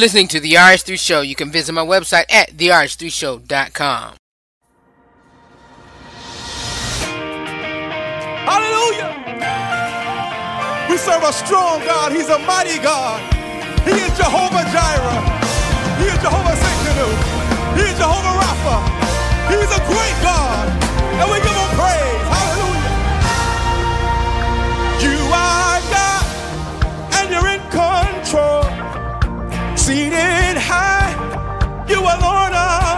Listening to The RH3 Show. You can visit my website at therh3show.com. Hallelujah. We serve a strong God. He's a mighty God. He is Jehovah Jireh. He is Jehovah Tsidkenu. He is Jehovah Rapha. He's a great God. And we give Seated high, you are Lord of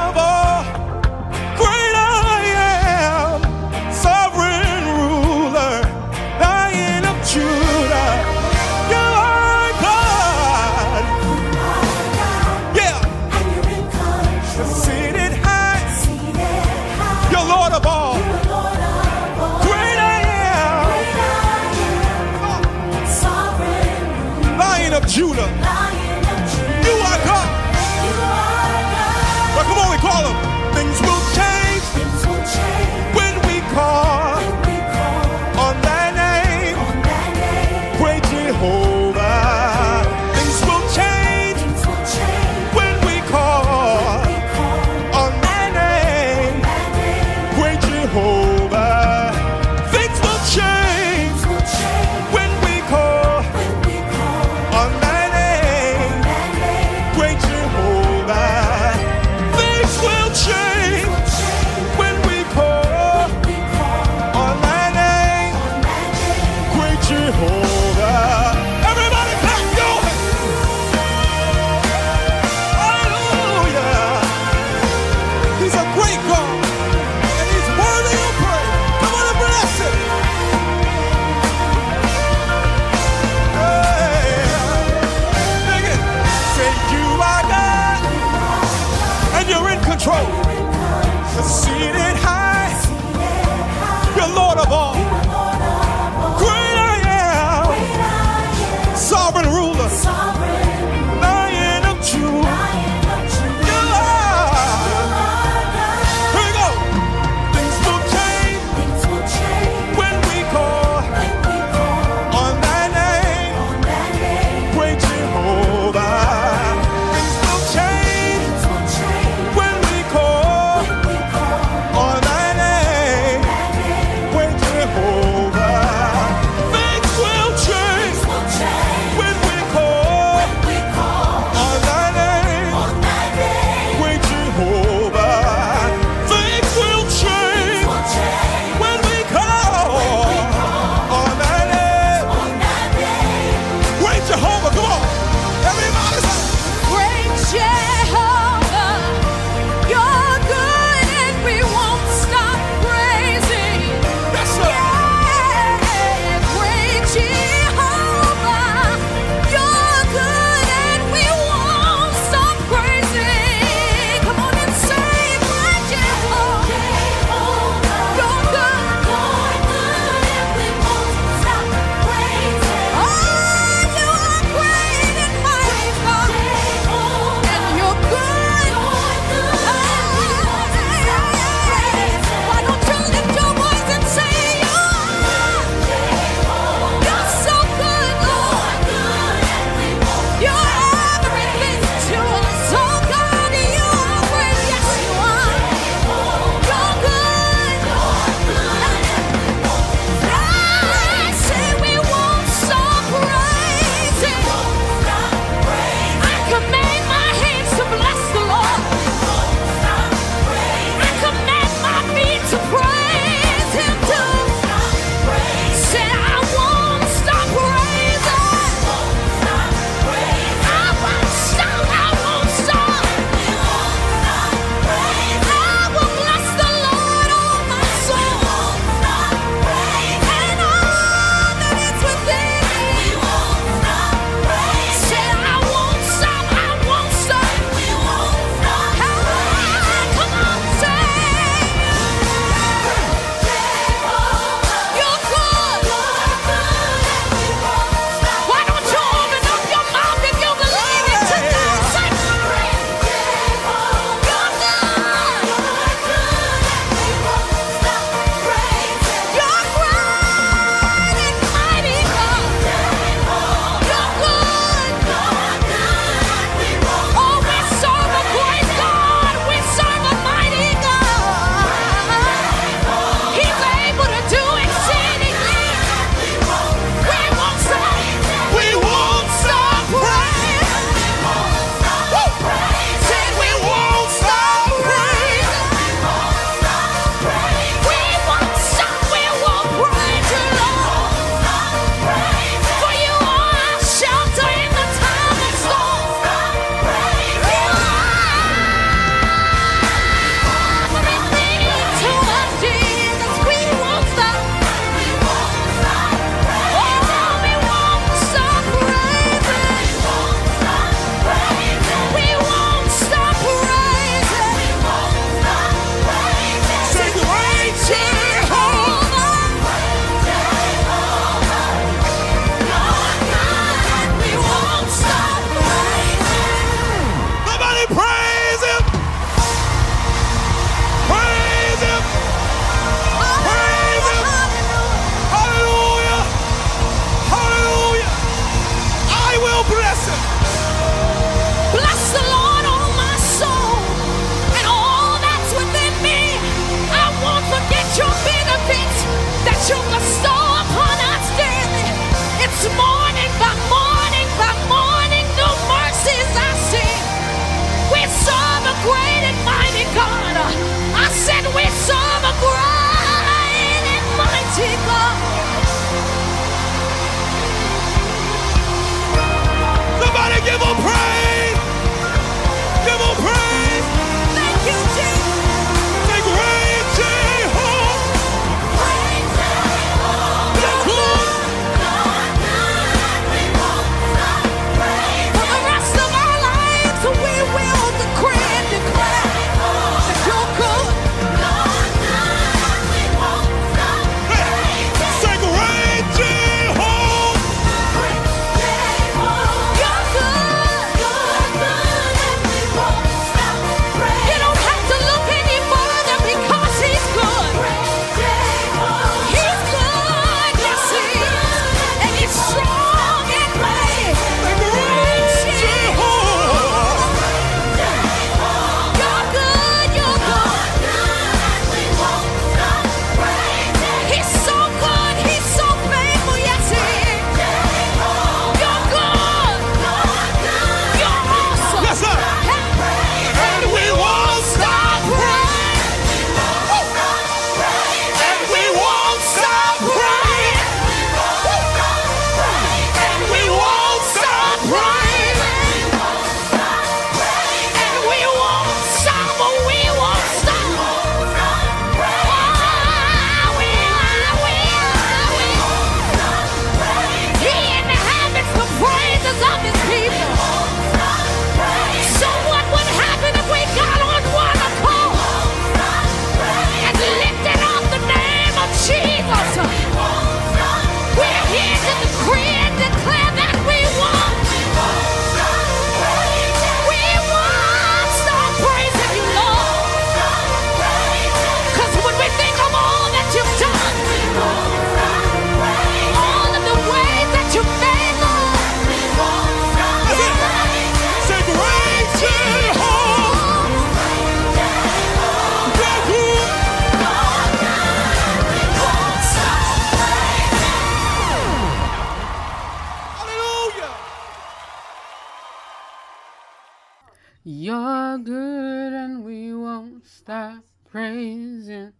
praising.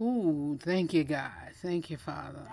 Ooh, thank you, God. Thank you, Father.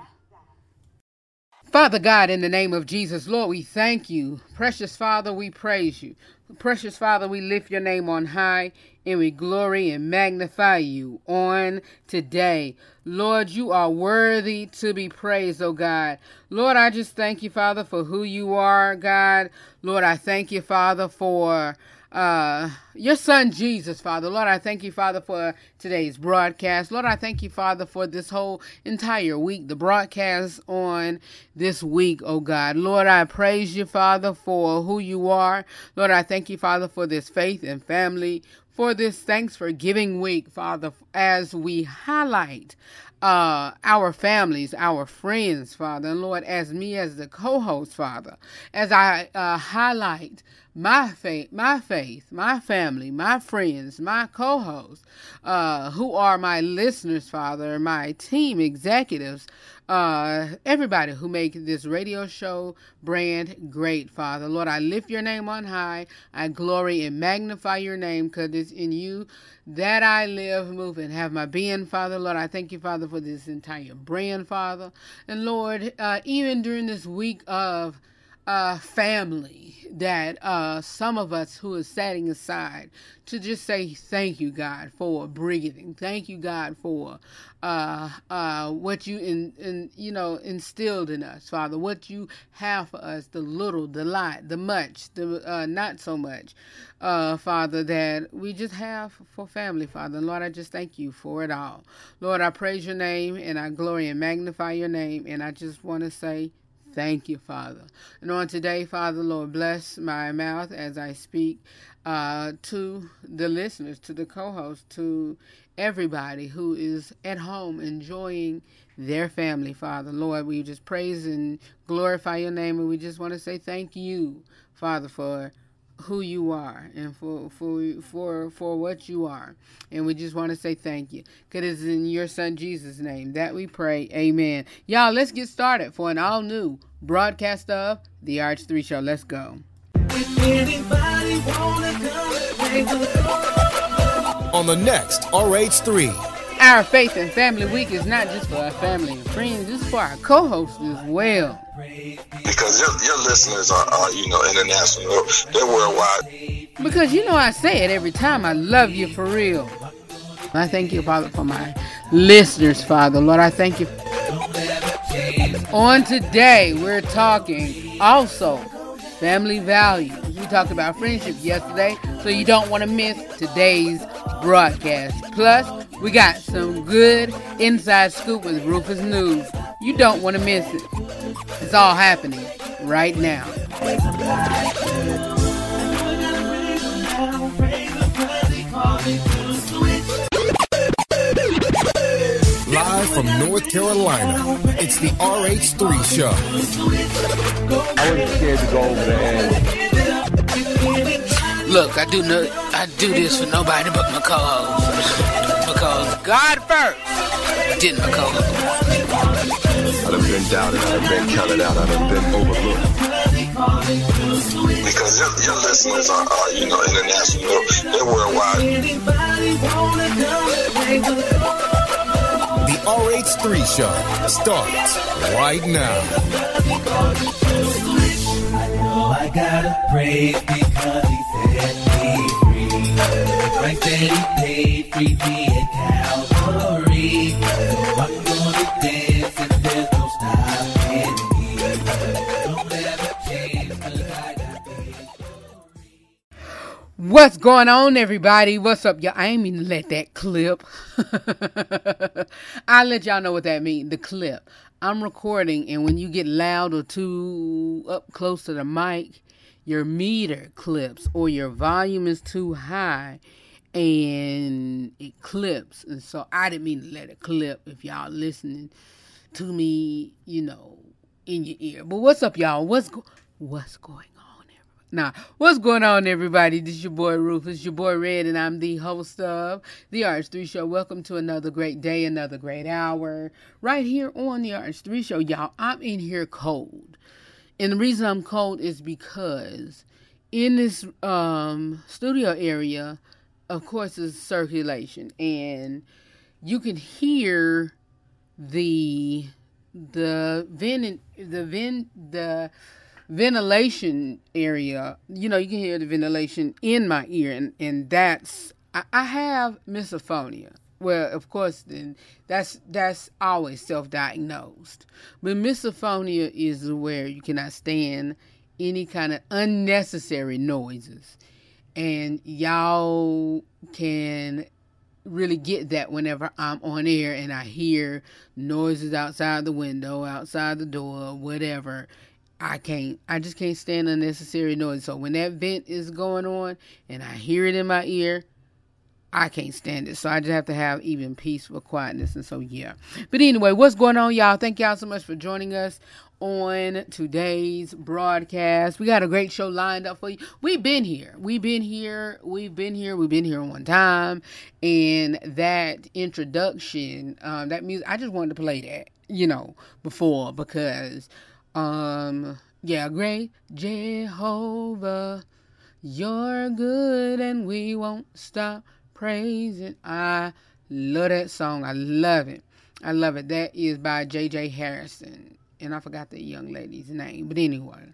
Father God, in the name of Jesus, Lord, we thank you. Precious Father, we praise you. Precious Father, we lift your name on high and we glory and magnify you on today. Lord, you are worthy to be praised, oh God. Lord, I just thank you, Father, for who you are, God. Lord, I thank you, Father, for uh, your son Jesus, Father. Lord, I thank you, Father, for today's broadcast. Lord, I thank you, Father, for this whole entire week, the broadcast on this week, oh God. Lord, I praise you, Father, for who you are. Lord, I thank you, Father, for this faith and family, for this thanks for giving week, Father, as we highlight uh, our families, our friends, Father, and Lord, as me as the co-host, Father, as I uh, highlight my faith, my faith, my family, my friends, my co-hosts, uh, who are my listeners, Father, my team executives, uh, everybody who make this radio show brand great, Father. Lord, I lift your name on high. I glory and magnify your name because it's in you that I live, move, and have my being, Father. Lord, I thank you, Father, for this entire brand, Father. And Lord, uh, even during this week of uh, family that uh, some of us who are setting aside to just say thank you, God, for breathing. Thank you, God, for uh, uh, what you in, in you know instilled in us, Father. What you have for us, the little, the lot, the much, the uh, not so much, uh, Father. That we just have for family, Father. Lord, I just thank you for it all. Lord, I praise your name and I glory and magnify your name, and I just want to say Thank you, Father. And on today, Father, Lord, bless my mouth as I speak uh, to the listeners, to the co hosts, to everybody who is at home enjoying their family, Father. Lord, we just praise and glorify your name, and we just want to say thank you, Father, for who you are and for for for for what you are. And we just want to say thank you. Cause it's in your son Jesus' name that we pray. Amen. Y'all, let's get started for an all new broadcast of the RH3 Show. Let's go. On the next RH3. Our Faith and Family Week is not just for our family and friends, it's for our co hosts as well. Because your, your listeners are, are, you know, international, they're worldwide. Because you know, I say it every time I love you for real. I thank you, Father, for my listeners, Father. Lord, I thank you. On today, we're talking also family values. We talked about friendship yesterday, so you don't want to miss today's broadcast. Plus, we got some good inside scoop with Rufus News. You don't want to miss it. It's all happening right now. Live from North Carolina, it's the RH3 Show. I wasn't scared to go over there and. Look, I do no, I do this for nobody but my co-host because God first, didn't my co-host. I done been doubted, I've been counted out, I've been overlooked. Because your, your listeners are, are, you know, international, they're worldwide. The RH3 show starts right now. I gotta praise because he set me free. He paid, free me at Calvary. I'm gonna dance What's going on, everybody? What's up, y'all? I ain't mean to let that clip. I'll let y'all know what that means. The clip. I'm recording, and when you get loud or too up close to the mic, your meter clips or your volume is too high and it clips. And so I didn't mean to let it clip if y'all listening to me, you know, in your ear. But what's up, y'all? What's go- what's going on? Now, what's going on, everybody? This is your boy Rufus, your boy Red, and I'm the host of the RH3 Show. Welcome to another great day, another great hour, right here on the RH3 Show. Y'all, I'm in here cold. And the reason I'm cold is because in this um, studio area, of course, is circulation, and you can hear the the vent the vent the ventilation area. You know, you can hear the ventilation in my ear, and and that's I, I have misophonia. Well, of course, then that's that's always self-diagnosed. But misophonia is where you cannot stand any kind of unnecessary noises, and y'all can really get that whenever I'm on air and I hear noises outside the window, outside the door, whatever. I can't, I just can't stand unnecessary noise. So when that vent is going on and I hear it in my ear, I can't stand it. So I just have to have even peaceful quietness. And so, yeah. But anyway, what's going on, y'all? Thank y'all so much for joining us on today's broadcast. We got a great show lined up for you. We've been here. We've been here. We've been here. We've been here one time. And that introduction, um, that music, I just wanted to play that, you know, before because, um, yeah, great Jehovah, you're good and we won't stop praising. I love that song. I love it. I love it. That is by J.J. Hairston. And I forgot the young lady's name. But anyway,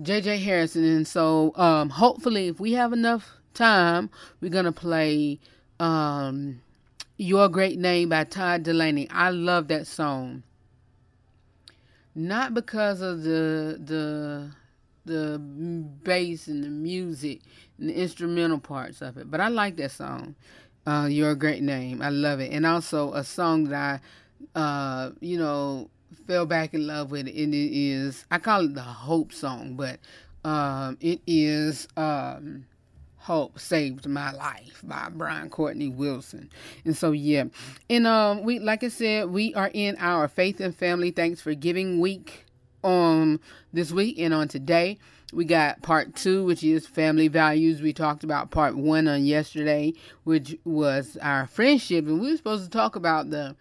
J.J. Hairston. And so um, hopefully, if we have enough time, we're going to play um, Your Great Name by Todd Dulaney. I love that song. Not because of the the the bass and the music and the instrumental parts of it. But I like that song. Uh, You're a great name. I love it. And also a song that I, uh, you know, fell back in love with. And it is, I call it the Hope song, but um, it is um, Hope Saved My Life by Brian Courtney Wilson. And so, yeah. And um, we, like I said, we are in our Faith and Family Thanks for Giving week on this week and on today. We got part two, which is family values. We talked about part one on yesterday, which was our friendship, and we were supposed to talk about the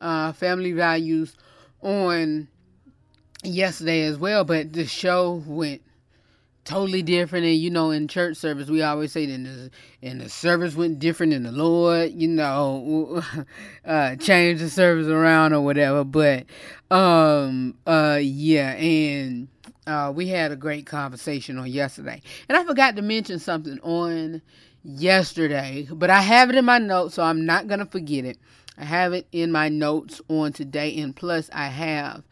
uh, family values on yesterday as well, but the show went totally different. And you know, in church service, we always say that and the service went different, in the Lord, you know, uh, changed the service around or whatever. But um, uh, yeah, and uh, we had a great conversation on yesterday. And I forgot to mention something on yesterday, but I have it in my notes, so I'm not to forget it. I have it in my notes on today, and plus, I have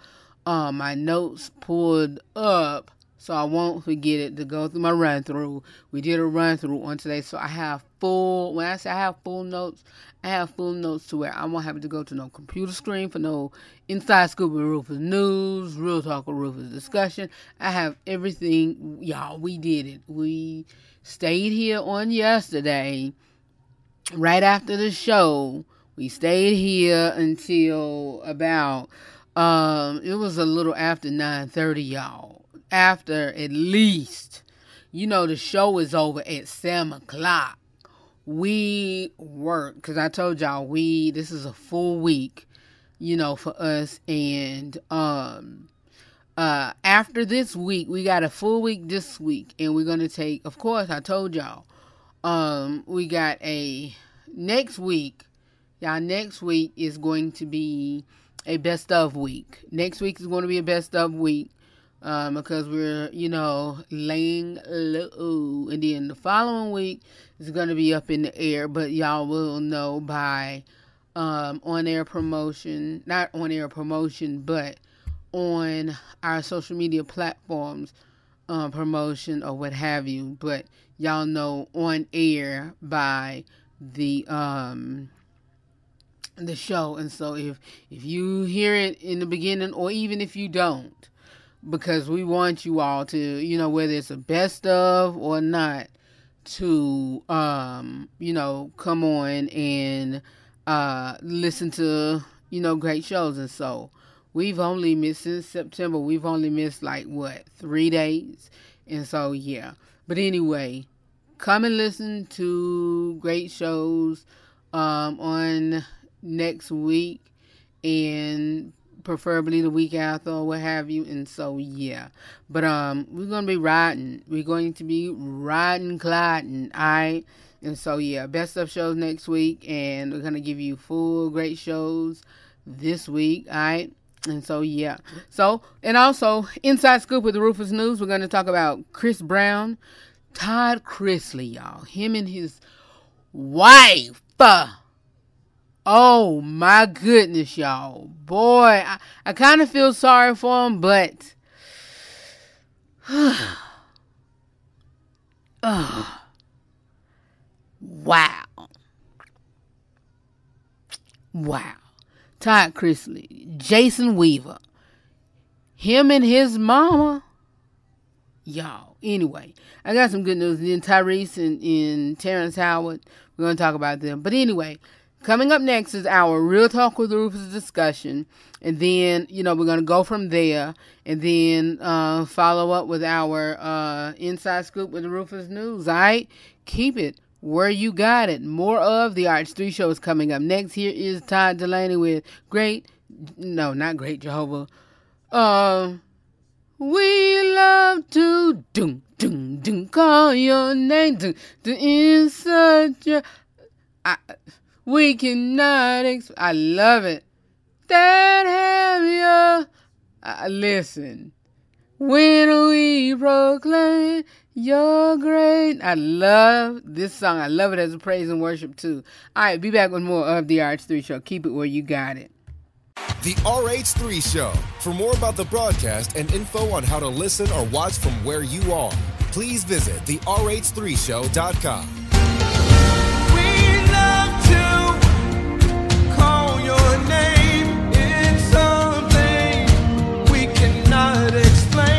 uh, my notes pulled up so I won't forget it to go through my run through. We did a run through on today, so I have full. When I say I have full notes, I have full notes to where I won't have to go to no computer screen for no inside scoop of Rufus news, real talk of Rufus discussion. I have everything, y'all. We did it. We stayed here on yesterday, right after the show. We stayed here until about um it was a little after 9:30 y'all after at least, you know, the show is over at 7 o'clock. We work, because I told y'all, we, this is a full week, you know, for us. And, um, uh, after this week, we got a full week this week, and we're to take, of course, I told y'all, um, we got a next week. Y'all, next week is going to be a best of week. Next week is going to be a best of week um, because we're, you know, laying low. And then the following week is going to be up in the air, but y'all will know by um, on air promotion, not on air promotion, but on our social media platforms um, promotion or what have you. But y'all know on air by the um the show and so if if you hear it in the beginning or even if you don't because we want you all to, you know, whether it's a best of or not, to, um, you know, come on and uh, listen to, you know, great shows. And so we've only missed since September, we've only missed like what, three days? And so, yeah. But anyway, come and listen to great shows um, on next week and preferably the week after or what have you. And so yeah, but um, we're gonna be riding. We're going to be riding, gliding. I and so yeah, best of shows next week, and we're gonna give you full great shows this week. All right. And so yeah. So and also inside scoop with Rufus News, we're gonna talk about Chris Brown, Todd Chrisley, y'all. Him and his wife. Oh my goodness, y'all. Boy, I, I kind of feel sorry for him, but. wow. Wow. Todd Chrisley, Jason Weaver, him and his mama. Y'all. Anyway, I got some good news. then Tyrese and, and Terrence Howard, we're going to talk about them. But anyway, Coming up next is our Real Talk with Rufus discussion. And then, you know, we're going to go from there and then uh, follow up with our uh, Inside Scoop with Rufus News. All right? Keep it where you got it. More of the RH3 show is coming up. Next, here is Todd Dulaney with Great, no, not Great Jehovah. Uh, we love to doom, doom, doom, call your name, doom, doom, in such a. I, we cannot. Exp- I love it. That have you. Uh, listen. When we proclaim your great. I love this song. I love it as a praise and worship, too. All right, be back with more of The RH3 Show. Keep it where you got it. The RH3 Show. For more about the broadcast and info on how to listen or watch from where you are, please visit therh3show.com explain.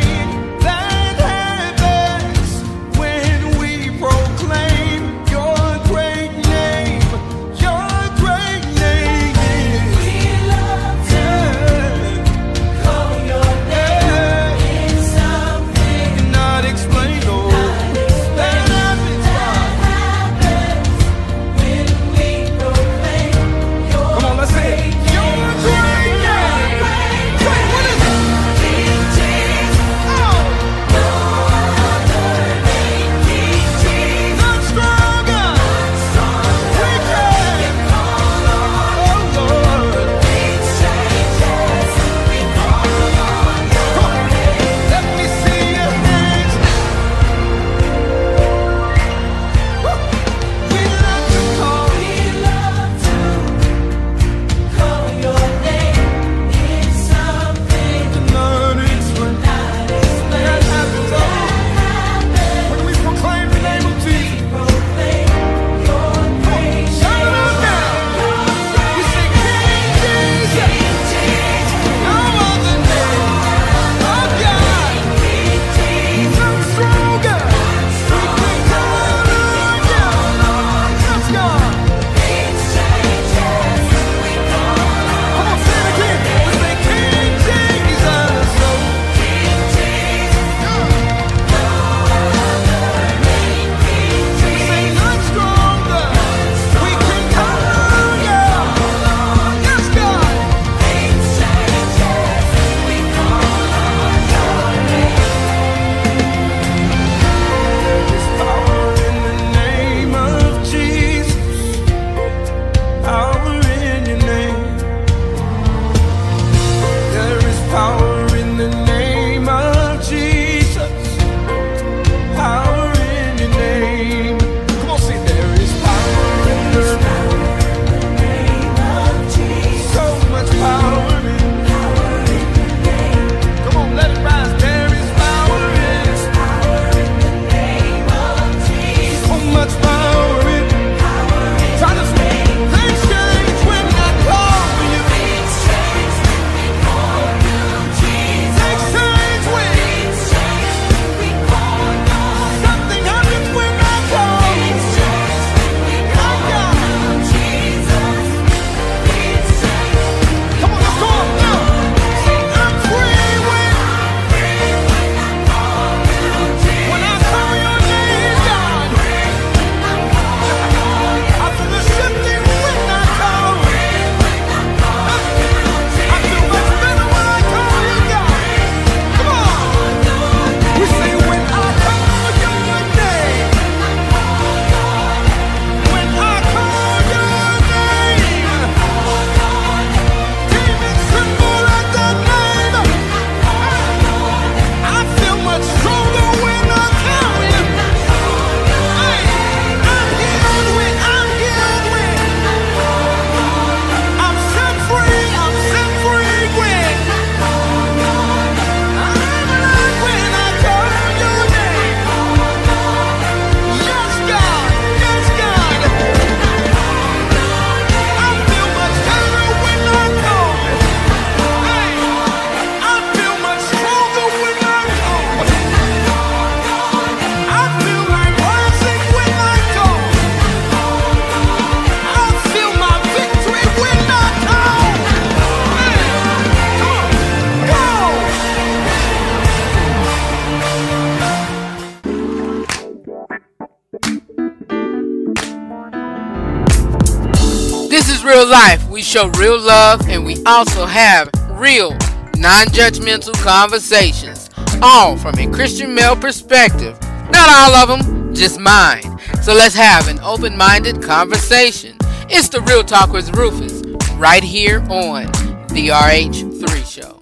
Show real love and we also have real, non judgmental conversations, all from a Christian male perspective. Not all of them, just mine. So let's have an open minded conversation. It's the Real Talk with Rufus, right here on the RH3 Show.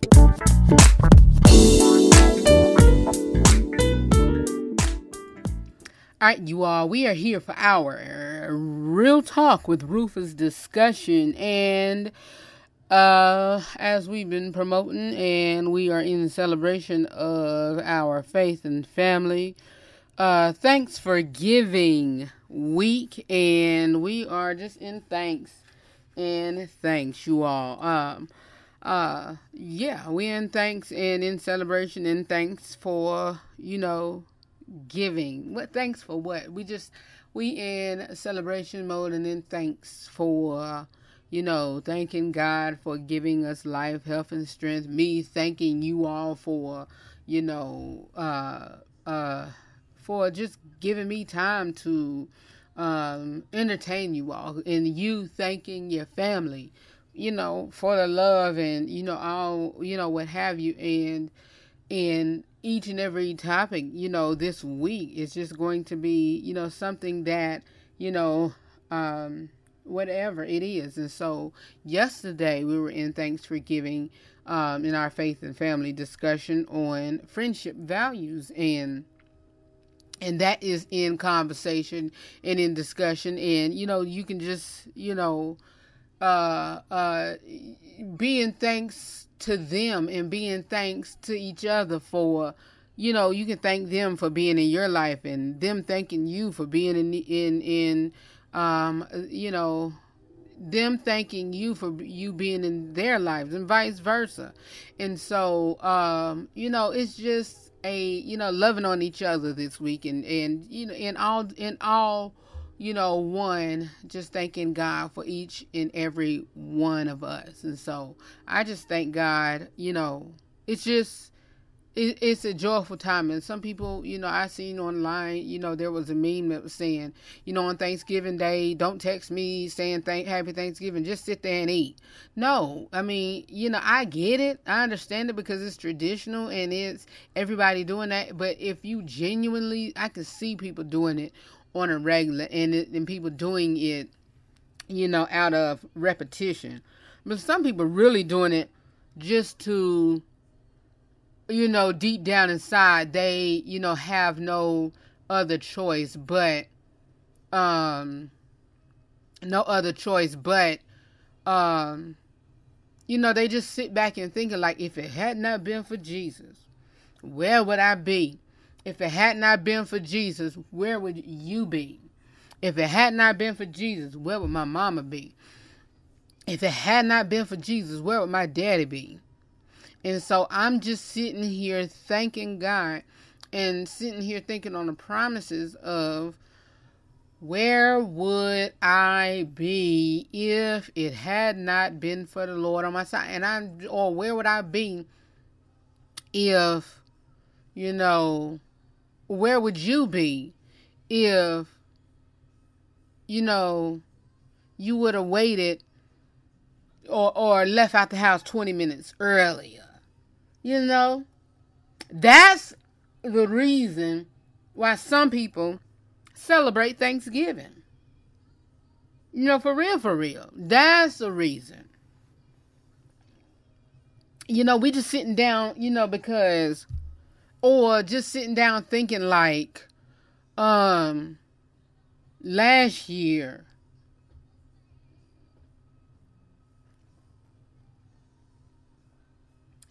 All right, you all, we are here for our real talk with Rufus discussion. And uh, as we've been promoting, and we are in celebration of our faith and family, uh, thanks for giving week. And we are just in thanks and thanks, you all. Um, uh, yeah, we in thanks and in celebration and thanks for, you know, giving. What thanks for what? We just we in celebration mode and then thanks for you know, thanking God for giving us life, health and strength. Me thanking you all for, you know, uh uh for just giving me time to um entertain you all and you thanking your family, you know, for the love and you know all, you know, what have you and and each and every topic, you know, this week is just going to be, you know, something that, you know, um, whatever it is. And so yesterday we were in Thanks for Giving um, in our faith and family discussion on friendship values and and that is in conversation and in discussion and you know you can just you know uh uh being thanks to them and being thanks to each other for you know you can thank them for being in your life and them thanking you for being in in in um you know them thanking you for you being in their lives and vice versa. And so um you know it's just a you know loving on each other this week and and you know in all in all you know, one, just thanking God for each and every one of us. And so I just thank God, you know, it's just, it, it's a joyful time. And some people, you know, I seen online, you know, there was a meme that was saying, you know, on Thanksgiving Day, don't text me saying thank Happy Thanksgiving, just sit there and eat. No, I mean, you know, I get it. I understand it because it's traditional and it's everybody doing that. But if you genuinely, I can see people doing it on a regular and it, and people doing it you know out of repetition. But some people really doing it just to you know deep down inside they you know have no other choice but um no other choice but um you know they just sit back and thinking like if it had not been for jesus where would i be if it had not been for Jesus, where would you be? If it had not been for Jesus, where would my mama be? If it had not been for Jesus, where would my daddy be? And so I'm just sitting here thanking God and sitting here thinking on the promises of where would I be if it had not been for the Lord on my side? And I or where would I be if you know where would you be if you know you would have waited or or left out the house 20 minutes earlier? You know? That's the reason why some people celebrate thanksgiving. You know for real for real. That's the reason. You know we just sitting down you know because or just sitting down thinking like um last year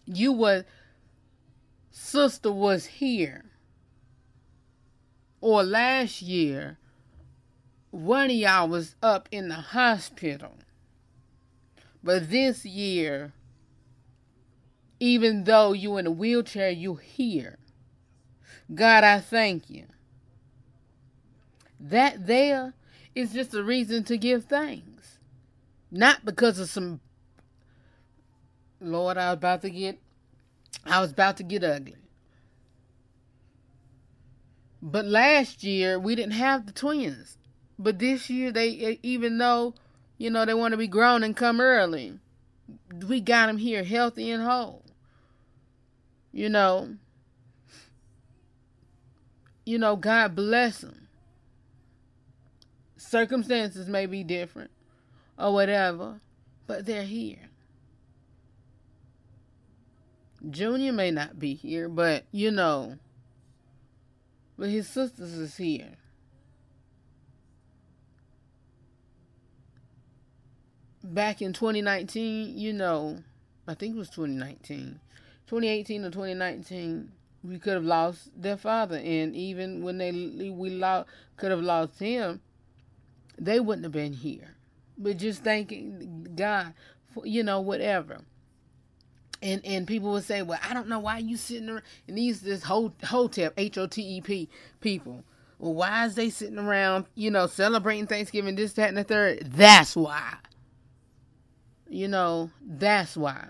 you were sister was here. Or last year one of y'all was up in the hospital. But this year even though you in a wheelchair you here God, I thank you. That there is just a reason to give thanks. Not because of some Lord, I was about to get I was about to get ugly. But last year we didn't have the twins. But this year they even though You know, they want to be grown and come early. We got them here healthy and whole. You know, you know, God bless them. Circumstances may be different or whatever, but they're here. Junior may not be here, but you know, but his sisters is here. Back in 2019, you know, I think it was 2019, 2018 or 2019, we could have lost their father, and even when they we lost, could have lost him, they wouldn't have been here. But just thanking God for you know whatever. And and people would say, well, I don't know why you sitting around. And these this whole hotep H O T E P people. Well, why is they sitting around, you know, celebrating Thanksgiving, this, that, and the third? That's why. You know, that's why.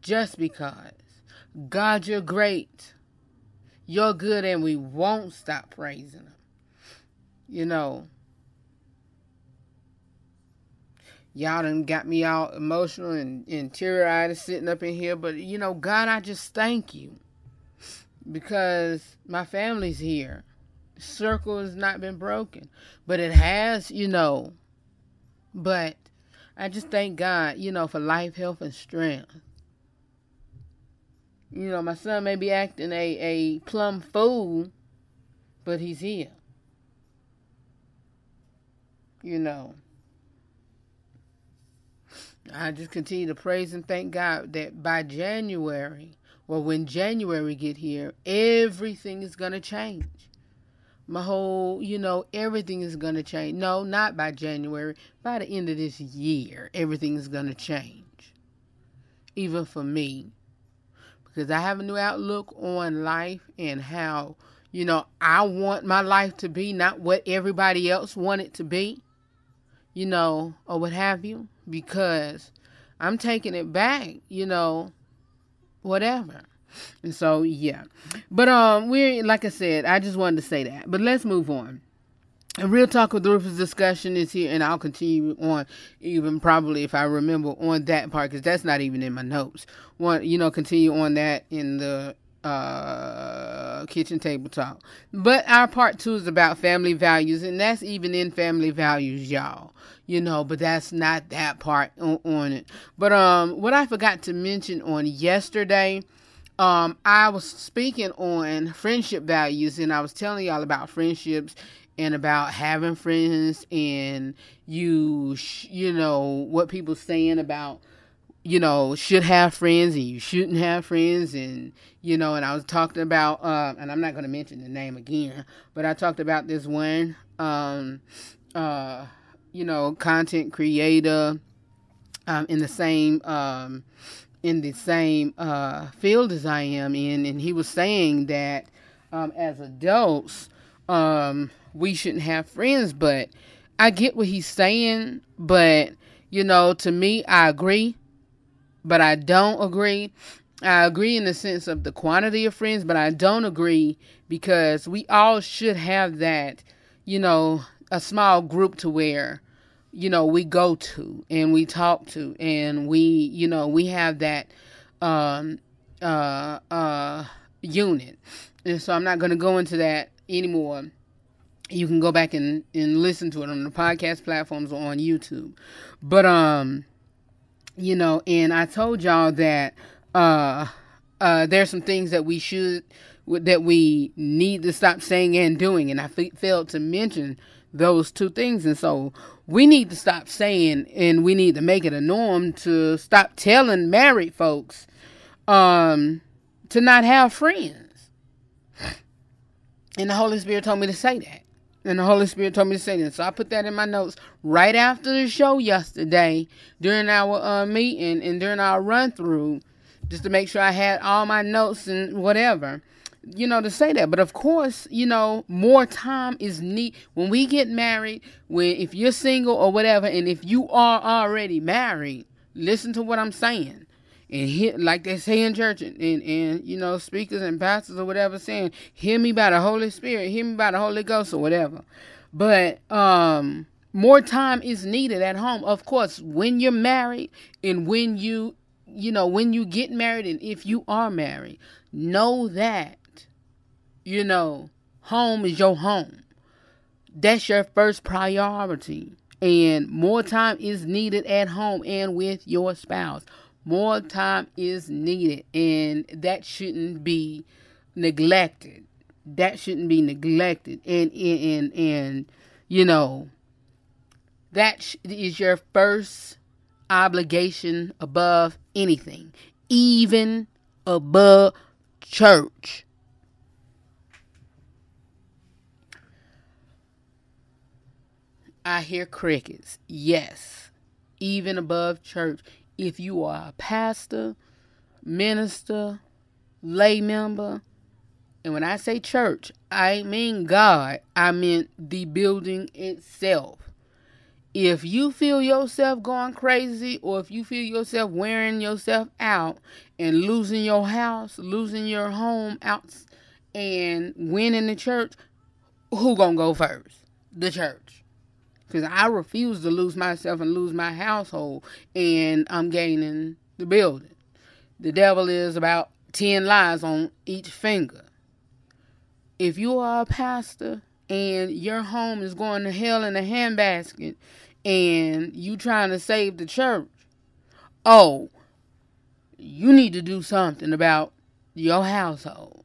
Just because. God, you're great. You're good, and we won't stop praising Him. You know, y'all done got me all emotional and, and sitting up in here, but you know, God, I just thank you because my family's here. Circle has not been broken, but it has, you know. But I just thank God, you know, for life, health, and strength. You know, my son may be acting a, a plumb fool, but he's here. You know. I just continue to praise and thank God that by January, well, when January get here, everything is gonna change. My whole, you know, everything is gonna change. No, not by January. By the end of this year, everything is gonna change. Even for me because I have a new outlook on life and how, you know, I want my life to be, not what everybody else want it to be, you know, or what have you, because I'm taking it back, you know, whatever. And so, yeah. But, um, we're, like I said, I just wanted to say that. But let's move on. A real talk with Rufus discussion is here, and I'll continue on, even probably if I remember on that part, because that's not even in my notes. Want you know, continue on that in the uh, kitchen table talk. But our part two is about family values, and that's even in family values, y'all. You know, but that's not that part on, on it. But um, what I forgot to mention on yesterday. Um, I was speaking on friendship values and I was telling y'all about friendships and about having friends and you sh- you know what people saying about you know should have friends and you shouldn't have friends and you know and I was talking about uh, and I'm not going to mention the name again but I talked about this one um uh you know content creator um in the same um in the same uh field as I am in and he was saying that um as adults um we shouldn't have friends, but I get what he's saying, but you know, to me, I agree, but I don't agree. I agree in the sense of the quantity of friends, but I don't agree because we all should have that, you know, a small group to where, you know, we go to and we talk to and we, you know, we have that um uh uh unit. And so I'm not going to go into that anymore you can go back and, and listen to it on the podcast platforms or on YouTube. But um you know, and I told y'all that uh uh there's some things that we should that we need to stop saying and doing and I f- failed to mention those two things and so we need to stop saying and we need to make it a norm to stop telling married folks um to not have friends. And the Holy Spirit told me to say that. And the Holy Spirit told me to say this. So I put that in my notes right after the show yesterday during our uh, meeting and during our run through, just to make sure I had all my notes and whatever, you know, to say that. But of course, you know, more time is need when we get married. When if you're single or whatever, and if you are already married, listen to what I'm saying and hear, like they say in church and, and, and, you know speakers and pastors or whatever saying hear me by the holy spirit hear me by the holy ghost or whatever but um more time is needed at home. Of course, when you're married and when you, you know, when you get married and if you are married, know that, you know, home is your home. That's your first priority. And more time is needed at home and with your spouse. More time is needed, and that shouldn't be neglected. That shouldn't be neglected. And and and, and you know, that is your first obligation above anything, even above church. I hear crickets. Yes, even above church. If you are a pastor, minister, lay member, and when I say church, I mean God, I mean the building itself. If you feel yourself going crazy, or if you feel yourself wearing yourself out and losing your house, losing your home out, and winning the church, who gonna go first? The church. Because I refuse to lose myself and lose my household, and I'm gaining the building. The devil is about 10 lies on each finger. If you are a pastor and your home is going to hell in a handbasket and you trying to save the church, oh, you need to do something about your household.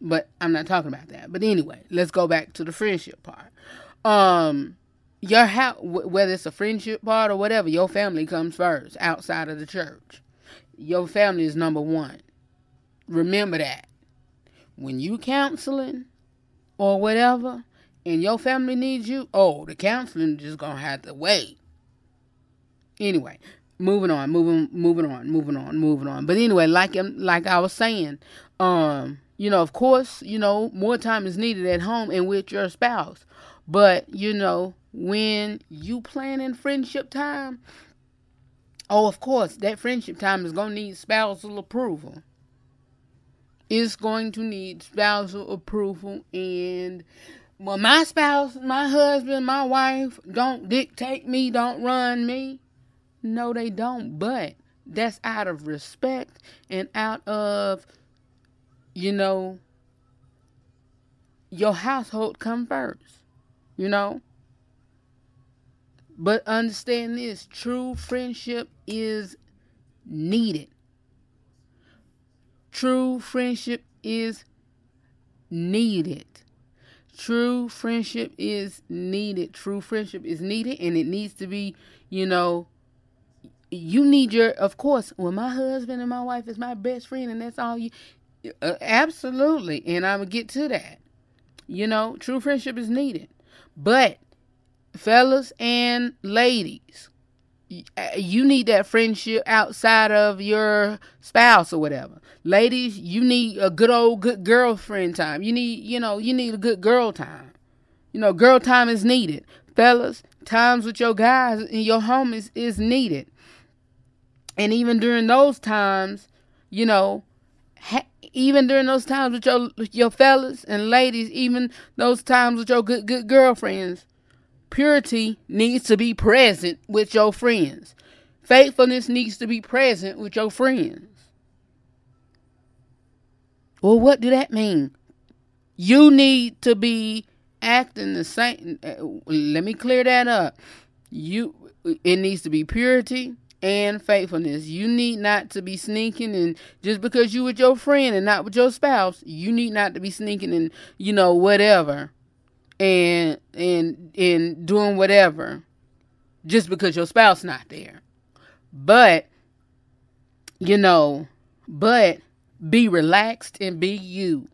But I'm not talking about that. But anyway, let's go back to the friendship part. Um, your house, whether it's a friendship part or whatever, your family comes first outside of the church. Your family is number one. Remember that. When you counseling or whatever, and your family needs you, oh, the counseling is just gonna have to wait. Anyway, moving on, moving, moving on, moving on, moving on. But anyway, like um, like I was saying, um, you know, of course, you know, more time is needed at home and with your spouse. But you know, when you planning friendship time, oh, of course, that friendship time is going to need spousal approval. It's going to need spousal approval. And well, my spouse, my husband, my wife don't dictate me, don't run me. No, they don't. But that's out of respect and out of, you know, your household come first. You know? But understand this true friendship is needed. True friendship is needed. True friendship is needed. True friendship is needed, and it needs to be, you know, you need your, of course, when my husband and my wife is my best friend, and that's all you, uh, absolutely. And I'm going to get to that. You know, true friendship is needed. But fellas and ladies, uh, you need that friendship outside of your spouse or whatever. Ladies, you need a good old good girlfriend time. You need, you know, you need a good girl time. You know, girl time is needed. Fellas, times with your guys and your homies is needed. And even during those times, you know, even during those times with your your fellas and ladies, even those times with your good good girlfriends, Purity needs to be present with your friends. Faithfulness needs to be present with your friends. Well, what do that mean? You need to be acting the same. Let me clear that up. You, it needs to be purity and faithfulness. You need not to be sneaking and just because you with your friend and not with your spouse, you need not to be sneaking and you know whatever and and and doing whatever just because your spouse not there. But you know, but be relaxed and be you.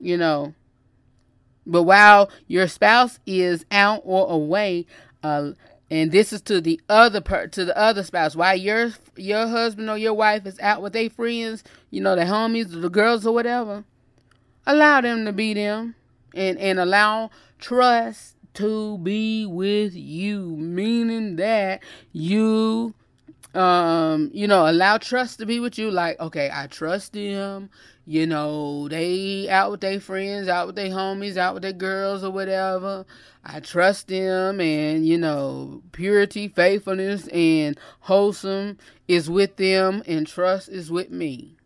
You know. But while your spouse is out or away, uh, and this is to the other per- to the other spouse, while your your husband or your wife is out with their friends, you know, the homies, the girls or whatever, allow them to be them and and allow trust to be with you meaning that you um, you know, allow trust to be with you. Like, okay, I trust them. You know, they out with their friends, out with their homies, out with their girls or whatever. I trust them, and you know, purity, faithfulness, and wholesome is with them, and trust is with me.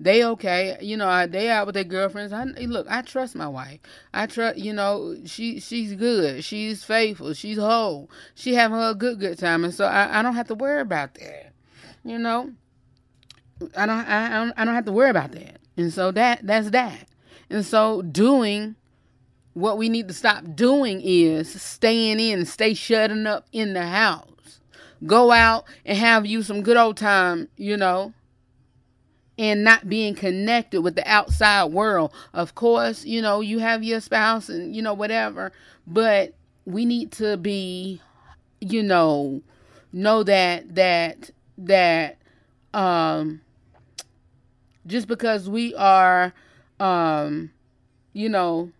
They okay, you know. They out with their girlfriends. I look. I trust my wife. I trust, you know. She she's good. She's faithful. She's whole. She having a good good time, and so I, I don't have to worry about that. You know. I don't I, I don't I don't have to worry about that. And so that that's that. And so doing what we need to stop doing is staying in, stay shutting up in the house. Go out and have you some good old time, you know, and not being connected with the outside world. Of course, you know, you have your spouse and, you know, whatever, but we need to be, you know, know that, that, that, um, just because we are, um, you know,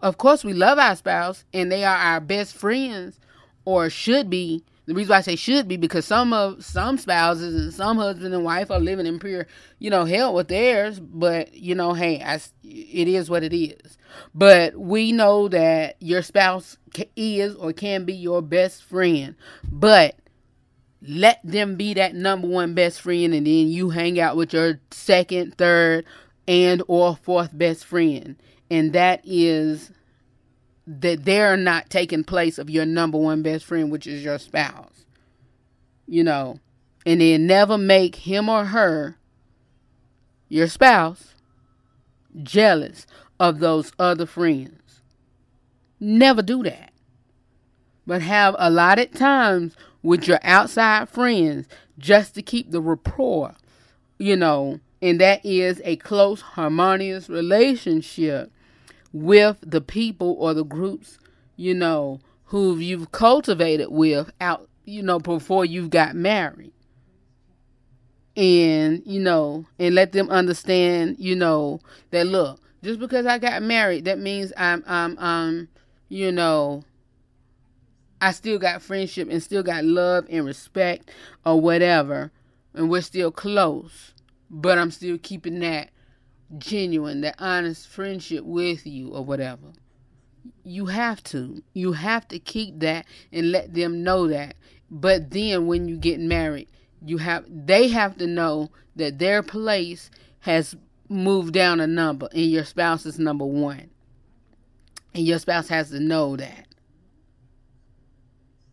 of course we love our spouse and they are our best friends or should be the reason why I say should be because some of some spouses and some husband and wife are living in pure, you know, hell with theirs. But you know, hey, I, it is what it is. But we know that your spouse is or can be your best friend. But let them be that number one best friend, and then you hang out with your second, third, and or fourth best friend, and that is that they're not taking place of your number one best friend, which is your spouse. You know, and then never make him or her, your spouse, jealous of those other friends. Never do that. But have allotted times with your outside friends just to keep the rapport, you know, and that is a close, harmonious relationship with the people or the groups, you know, who you've cultivated with out, you know, before you got married. And, you know, and let them understand, you know, that look, just because I got married, that means I'm I'm um, you know, I still got friendship and still got love and respect or whatever, and we're still close, but I'm still keeping that genuine, that honest friendship with you or whatever. You have to. You have to keep that and let them know that. But then when you get married, you have they have to know that their place has moved down a number and your spouse is number 1. And your spouse has to know that.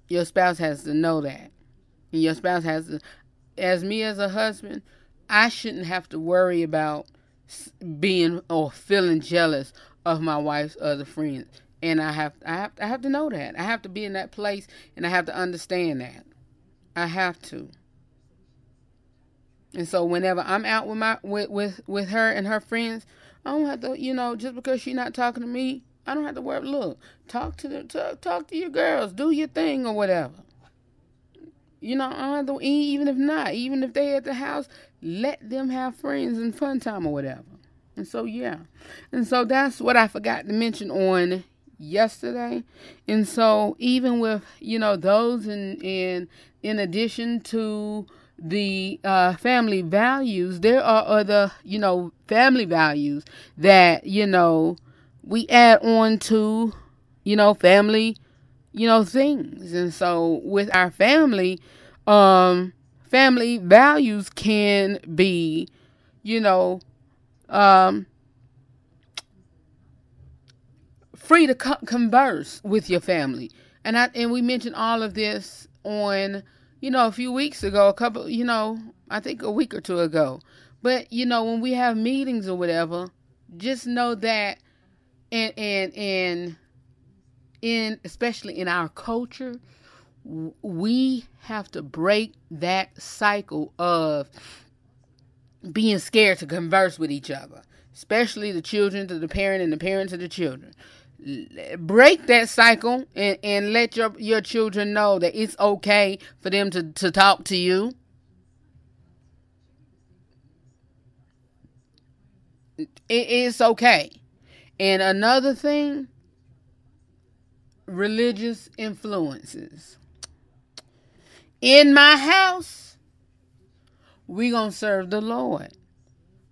Your spouse has to know that. And your spouse has to as me as a husband, I shouldn't have to worry about being or feeling jealous of my wife's other friends. And I have I have I have to know that. I have to be in that place and I have to understand that. I have to. And so whenever I'm out with my with with, with her and her friends, I don't have to, you know, just because she's not talking to me, I don't have to worry. Look, talk to the talk, talk to your girls, do your thing or whatever. You know, to, even if not, even if they at the house, let them have friends and fun time or whatever. And so yeah. And so that's what I forgot to mention on yesterday. And so even with, you know, those in in in addition to the uh, family values, there are other, you know, family values that, you know, we add on to, you know, family, you know, things. And so with our family, um, family values can be, you know, um, free to co- converse with your family. And I and we mentioned all of this on, you know, a few weeks ago, a couple, you know, I think a week or two ago. But you know, when we have meetings or whatever, just know that and and and in especially in our culture, we have to break that cycle of being scared to converse with each other, especially the children to the parent and the parents to the children. Break that cycle and, and let your, your children know that it's okay for them to, to talk to you. It is okay. And another thing, religious influences in my house, we going to serve the Lord.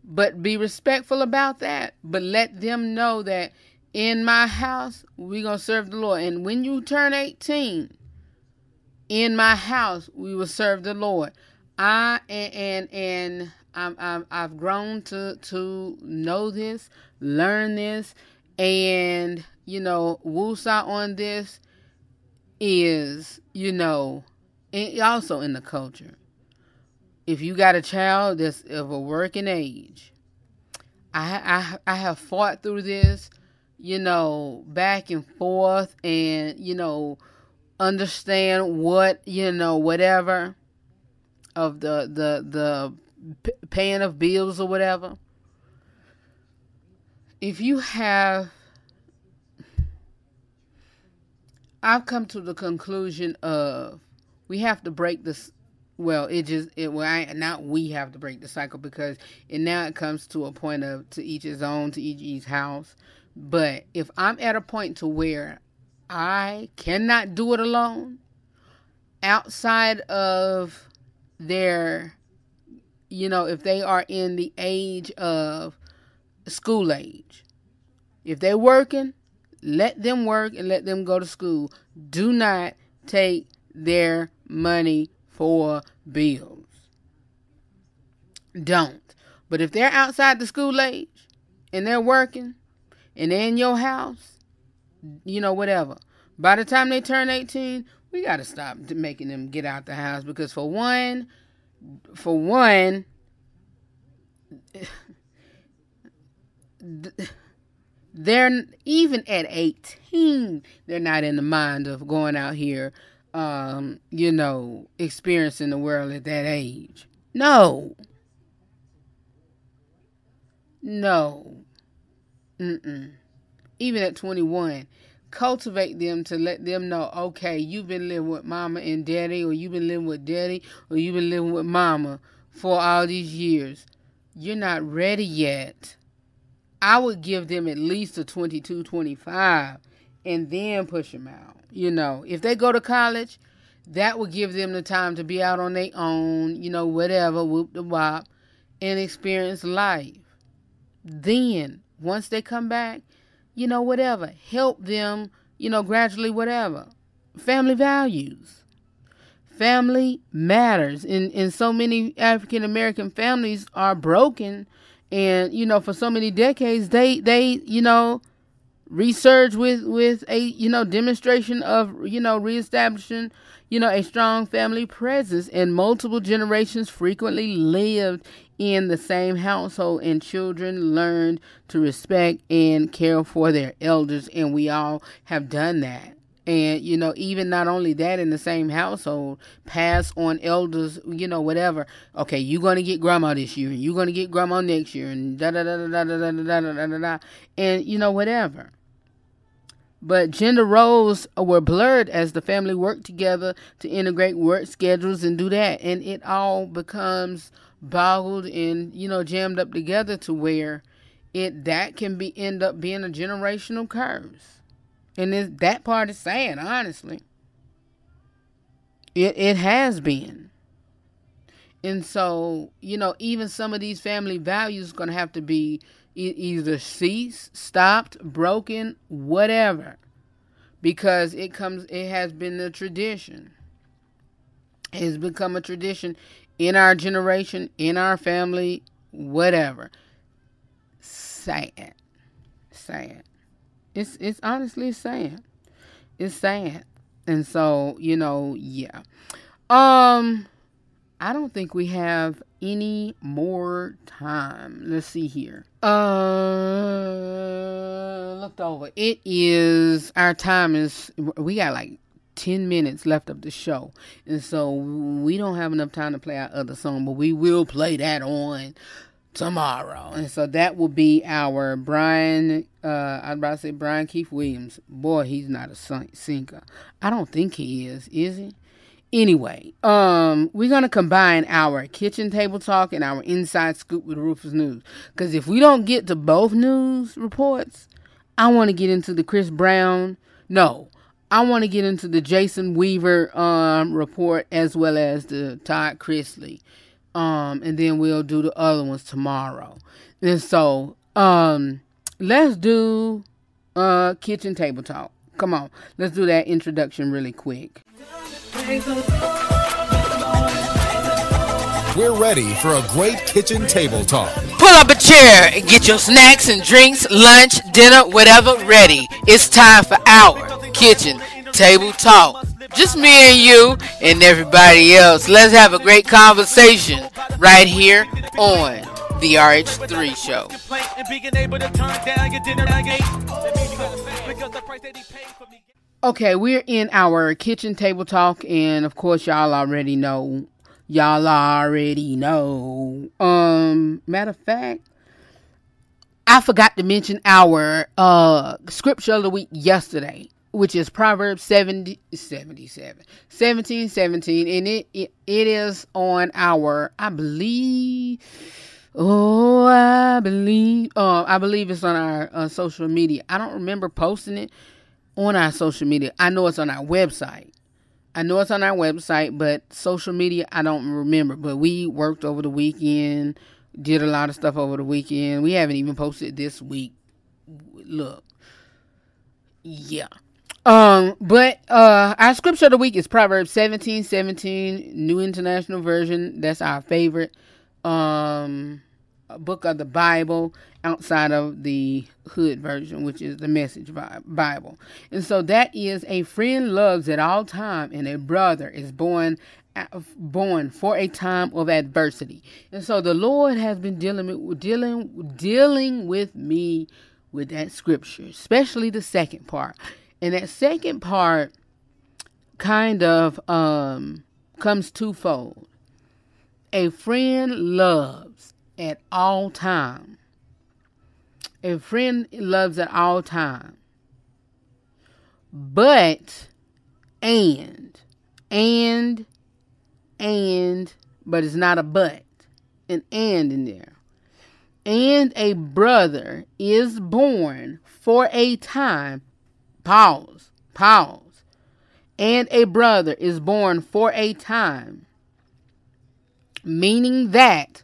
But be respectful about that. But let them know that in my house, we going to serve the Lord. And when you turn 18, in my house, we will serve the Lord. I and and, and I'm, I'm I've grown to to know this, learn this, and you know, woosah on this is you know, also in the culture. If you got a child that's of a working age, I I I have fought through this, you know, back and forth, and you know, understand what you know, whatever of the the the paying of bills or whatever, if you have, I've come to the conclusion of we have to break this. Well, it just it well, I, not we have to break the cycle because it now it comes to a point of to each his own, to each his house. But if I'm at a point to where I cannot do it alone, outside of their you know, if they are in the age of school age. If they're working, let them work and let them go to school. Do not take their money for bills. Don't. But if they're outside the school age and they're working and they're in your house, you know, whatever. By the time they turn 18, we got to stop making them get out the house because for one, for one, they're even at 18, they're not in the mind of going out here, um, you know, experiencing the world at that age. No. No. Mm-mm. Even at 21, cultivate them to let them know, okay, you've been living with mama and daddy, or you've been living with daddy, or you've been living with mama for all these years. You're not ready yet. I would give them at least a 22, 25 and then push them out. You know, if they go to college, that would give them the time to be out on their own, you know, whatever, whoop the wop, and experience life. Then, once they come back, you know, whatever. Help them, you know, gradually, whatever. Family values. Family matters. And, and so many African American families are broken. And, you know, for so many decades, they, they, you know, research with, with a, you know, demonstration of, you know, reestablishing, you know, a strong family presence. And multiple generations frequently lived in the same household. And children learned to respect and care for their elders. And we all have done that and you know even not only that in the same household pass on elders you know whatever okay you're going to get grandma this year and you're going to get grandma next year and da da da da da da da da da da da and you know whatever but gender roles were blurred as the family worked together to integrate work schedules and do that and it all becomes boggled and you know jammed up together to where it that can be end up being a generational curse and that part is sad honestly it it has been and so you know even some of these family values going to have to be e- either ceased stopped broken whatever because it comes it has been a tradition it has become a tradition in our generation, in our family, whatever. Sad. Sad. It's it's honestly sad. It's sad. And so, you know, yeah. Um I don't think we have any more time. Let's see here. Uh looked over. It is our time is we got like 10 minutes left of the show. And so we don't have enough time to play our other song, but we will play that on tomorrow. And so that will be our Brian, uh, I'd about to say Brian Keith Williams. Boy, he's not a sinker. I don't think he is, is he? Anyway, um, we're gonna combine our kitchen table talk and our inside scoop with Rufus News. Cause if we don't get to both news reports, I want to get into the Chris Brown. No, I want to get into the Jason Weaver um, report as well as the Todd Chrisley. Um, and then we'll do the other ones tomorrow. And so, um, let's do uh kitchen table talk. Come on, let's do that introduction really quick. We're ready for a great kitchen table talk. Pull up a chair and get your snacks and drinks, lunch, dinner, whatever ready. It's time for our kitchen table talk. Just me and you and everybody else. Let's have a great conversation right here on the RH3 show. Okay, we're in our kitchen table talk, and of course, y'all already know. Y'all already know. Um, matter of fact, I forgot to mention our uh scripture of the week yesterday, which is Proverbs 70, 77, 17, 17, and it, it it is on our, I believe. Oh, I believe. Uh, I believe it's on our uh, social media. I don't remember posting it on our social media. I know it's on our website. I know it's on our website, but social media, I don't remember. But we worked over the weekend, did a lot of stuff over the weekend. We haven't even posted this week. Look, yeah. Um, but uh, our scripture of the week is Proverbs 17, 17, New International Version. That's our favorite um book of the Bible outside of the hood version, which is the message Bible. And so that is a friend loves at all time, and a brother is born born for a time of adversity. And so the Lord has been dealing dealing dealing with me with that scripture, especially the second part. And that second part kind of um comes twofold. A friend loves at all time. A friend loves at all time. But and and and but it's not a but. An and in there. And a brother is born for a time. Pause. Pause. And a brother is born for a time meaning that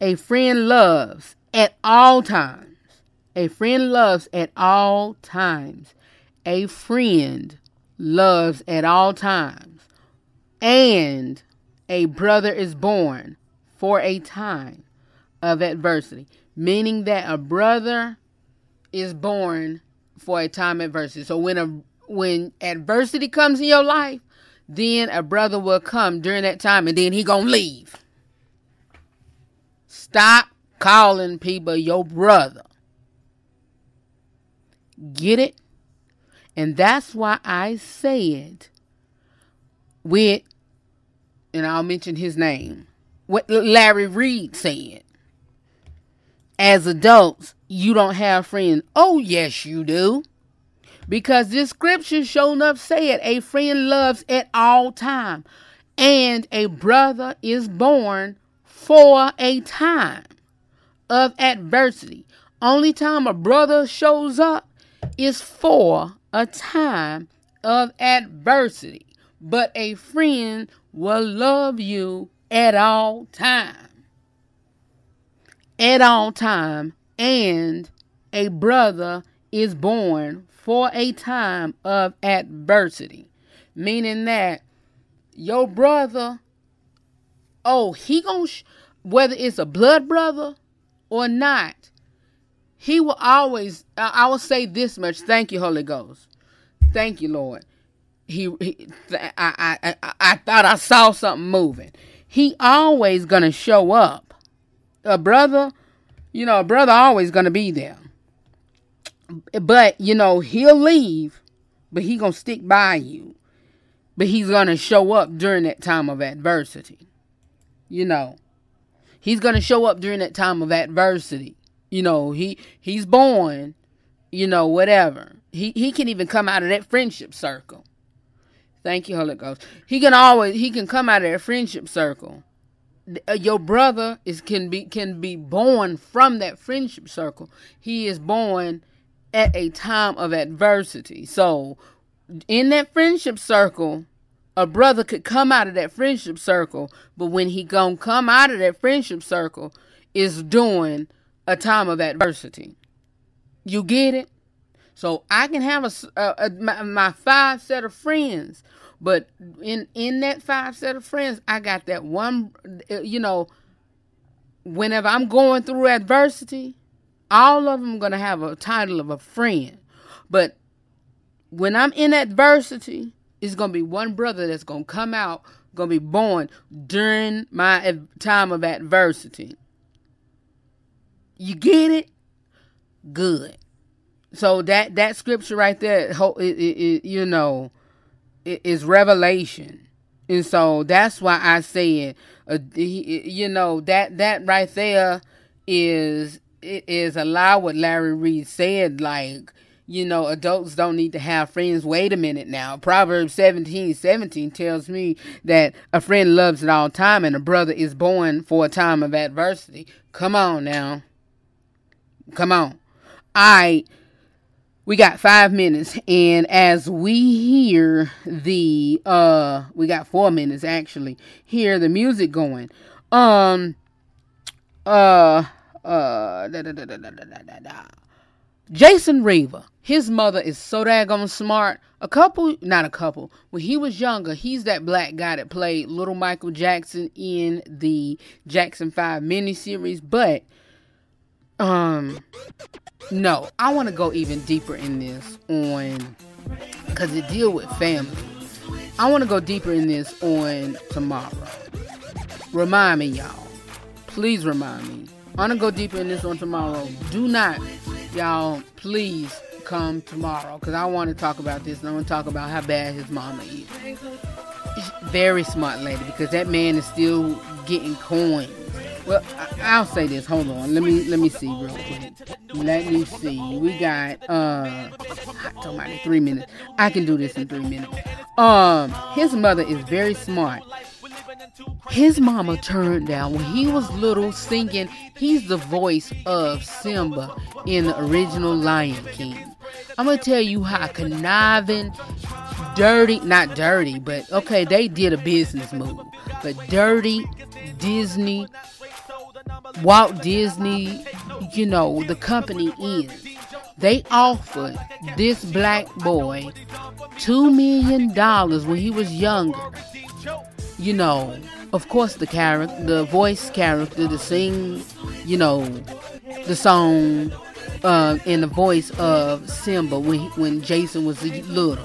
a friend loves at all times. A friend loves at all times. A friend loves at all times. And a brother is born for a time of adversity, meaning that a brother is born for a time adversity. So when a when adversity comes in your life, then a brother will come during that time and then he gonna leave. Stop calling people your brother. Get it? And that's why I said with, and I'll mention his name, what Larry Reid said. As adults, you don't have friends. Oh, yes, you do. Because this scripture shown up said a friend loves at all time. And a brother is born for a time of adversity. Only time a brother shows up is for a time of adversity. But a friend will love you at all time. At all time. And a brother is born for a time of adversity. Meaning that your brother, oh, he gonna, sh- whether it's a blood brother or not, he will always, I, will say this much. Thank you, Holy Ghost. Thank you, Lord. He, he I, I, I, I thought I saw something moving. He always gonna show up. A brother, you know, a brother always gonna be there. But you know he'll leave but he gonna stick by you. But he's gonna show up during that time of adversity you know. He's gonna show up during that time of adversity. You know he he's born you know whatever. He he can even come out of that friendship circle. Thank you holy ghost. He can always he can come out of that friendship circle Uh, your brother is can be can be born from that friendship circle he is born at a time of adversity. So, in that friendship circle, a brother could come out of that friendship circle, but when he gonna come out of that friendship circle is during a time of adversity. You get it? So I can have a, a, a uh, uh, my, my five set of friends, but in in that five set of friends, I got that one. Eh, you know, whenever I'm going through adversity, all of them gonna have a title of a friend, but when I'm in adversity, it's gonna be one brother that's gonna come out, gonna be born during my time of adversity. You get it? Good. So that that scripture right there, you know, is revelation, and so that's why I said, uh, you know that that right there is is a lot what Larry Reid said. Like you know, adults don't need to have friends. Wait a minute now. Proverbs 17, 17 tells me that a friend loves at all time and a brother is born for a time of adversity. Come on now. Come on. I we got five minutes and as we hear the uh we got four minutes actually hear the music going um uh uh da, da, da, da, da, da, da. jason weaver his mother is so daggone smart a couple not a couple when he was younger he's that black guy that played little michael jackson in the jackson 5 miniseries but um no, I want to go even deeper in this on because it deal with family. I want to go deeper in this on tomorrow. Remind me, y'all. Please remind me. I want to go deeper in this on tomorrow. Do not, y'all, please come tomorrow because I want to talk about this and I want to talk about how bad his mama is. Very smart lady because that man is still getting coins well, I, will say this. Hold on. Let me let me see real quick. Let me see. We got uh, somebody three minutes. I can do this in three minutes. Um, his mother is very smart. His mama turned down when he was little singing. He's the voice of Simba in the original Lion King. I'm gonna tell you how conniving, dirty, not dirty, but okay, they did a business move, but dirty Disney Walt Disney, you know, the company is. They offered this black boy two million dollars when he was younger. You know, of course the character, the voice character to sing, you know, the song uh, in the voice of Simba when he, when Jason was little.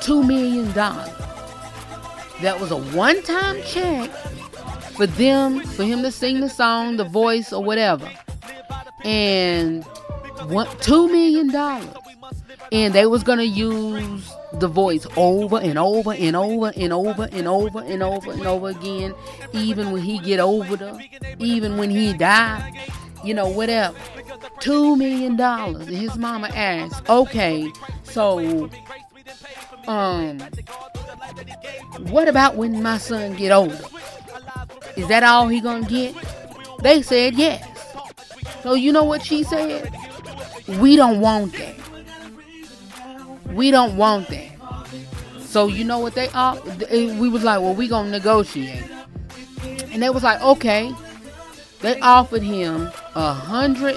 Two million dollars. That was a one-time check for them, for him to sing the song, the voice, or whatever. And one, two million dollars. And they was gonna use the voice over and over and over and over and over and over and over again, even when he get older, even when he die, you know, whatever. Two million dollars. And his mama asked, okay, so um what about when my son get older? Is that all he gonna get? They said yes. So you know what she said? We don't want that. We don't want that. So you know what they are? We was like, well, we gonna negotiate. And they was like, okay. They offered him a hundred,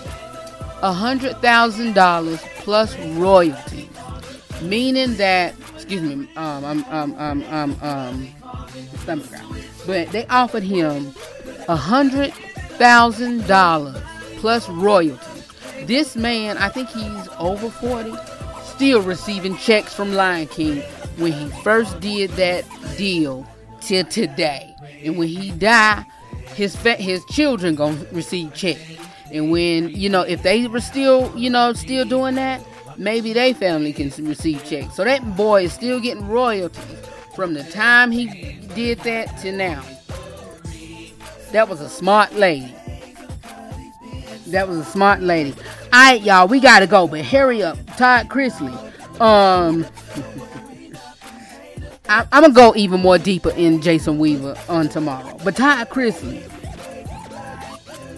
a hundred thousand dollars plus royalties, meaning that, excuse me, um, I'm, um, um, um, um, stomach but they offered him a hundred thousand dollars plus royalties. This man, I think he's over 40, still receiving checks from Lion King when he first did that deal till today. And when he die, his fa- his children gonna receive checks. And when you know if they were still you know still doing that, maybe their family can receive checks. So that boy is still getting royalties from the time he did that to now. That was a smart lady. That was a smart lady. Alright, y'all, we gotta go, but hurry up. Todd Chrisley. Um I, am gonna go even more deeper in Jason Weaver on tomorrow. But Todd Chrisley,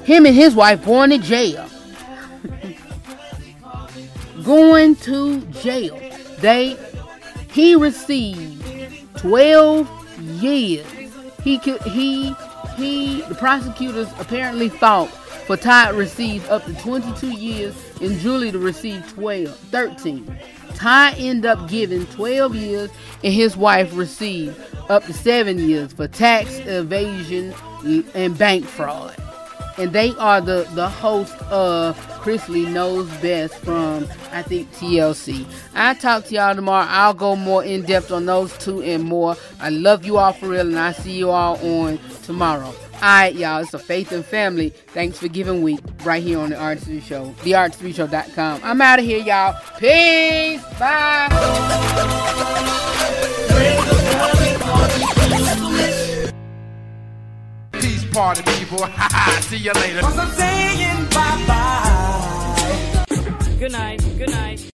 him and his wife going to jail. going to jail. They he received 12 years. He could he he the prosecutors apparently thought for Todd received up to 22 years and Julie to receive 12 13. Ty ended up giving 12 years and his wife received up to 7 years for tax evasion and bank fraud and they are the the host of Chrisley Knows Best from I think TLC. I talk to y'all tomorrow. I'll go more in depth on those two and more. I love you all for real, and I see you all on tomorrow. Alright, y'all, it's a faith and family. Thanks for giving week right here on the RH3 Show, therh3show.com. I'm out of here, y'all. Peace. Bye. Peace party, people. See you later. I'm saying bye bye. Good night. Good night.